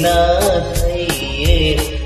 ना थई